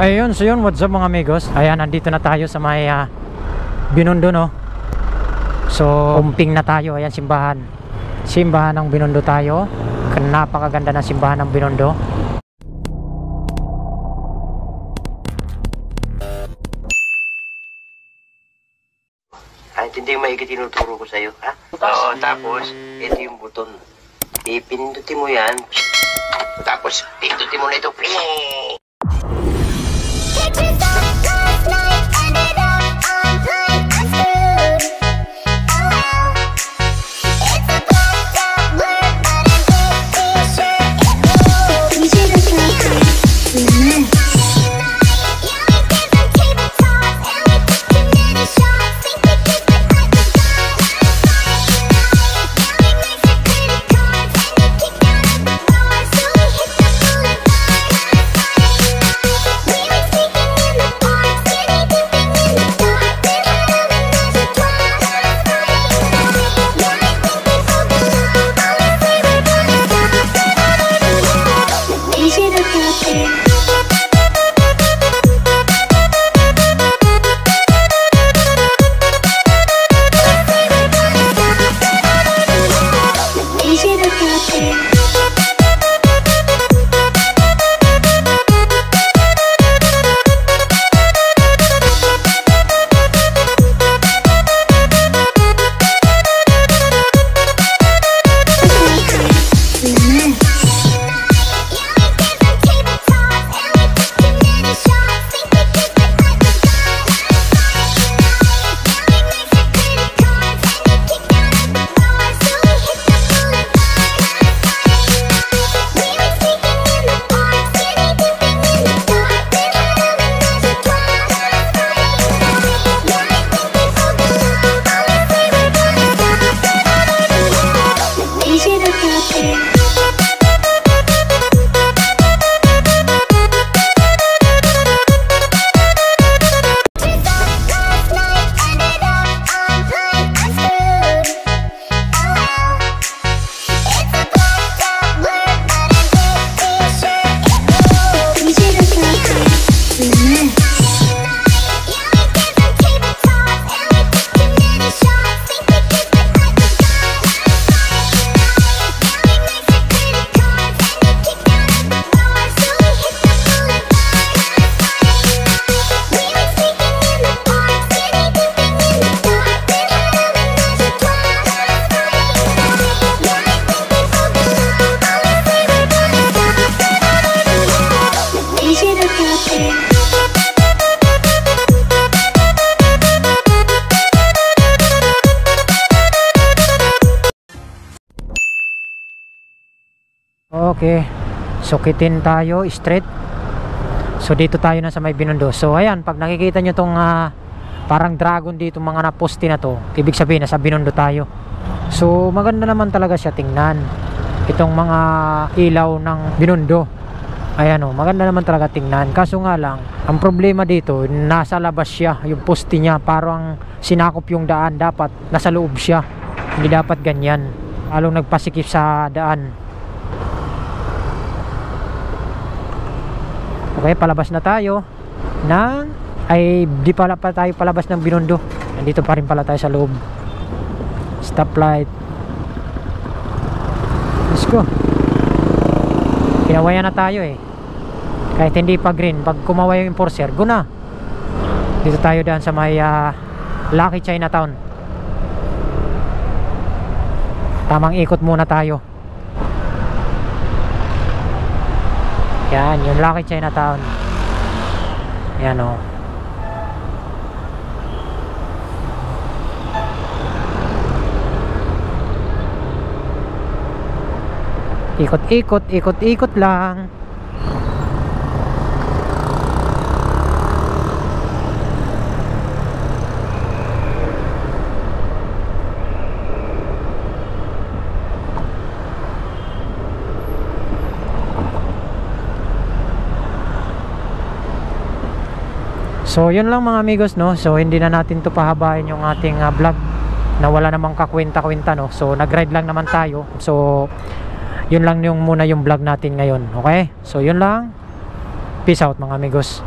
Ayun, so yun, what's up mga amigos? Ayan, nandito na tayo sa may ah, Binondo, no? So, umping na tayo. Ayan, simbahan. Simbahan ng Binondo tayo. Napakaganda ng simbahan ng Binondo. Ah, hindi mo maigi tinuturo ko sa'yo, ha? Oo, tapos, ito yung buton. Ipindutin mo yan. Tapos, pindutin mo na ito. Ping! Okay. Sukitin tayo, straight. So dito tayo na sa may Binondo. So ayan, pag nakikita nyo tong ah, parang dragon dito mga naposte na to, ibig sabihin nasa Binondo tayo. So maganda naman talaga siya tingnan. Itong mga ilaw ng Binondo. Ayan o, maganda naman talaga tingnan. Kaso nga lang, ang problema dito, nasa labas siya. Yung poste niya, parang sinakop yung daan. Dapat nasa loob siya. Hindi dapat ganyan. Along nagpasikip sa daan. Okay, palabas na tayo ng ay di pala pa tayo palabas ng Binondo. Nandito pa rin pala tayo sa loob. Stoplight. Let's go. Kinawayan na tayo eh. Kahit hindi pa green, pag kumaway yung enforcer, go na. Dito tayo daan sa may ah, Lucky Chinatown. Tamang ikot muna tayo. Yan, yung Lucky Chinatown. Yan o. Ikot-ikot, ikot-ikot lang. So yun lang mga amigos no. So hindi na natin to pahabain yung ating ah, vlog na wala namang kakwenta-kwenta no. So nag-ride lang naman tayo. So yun lang yung muna yung vlog natin ngayon. Okay? So yun lang. Peace out mga amigos.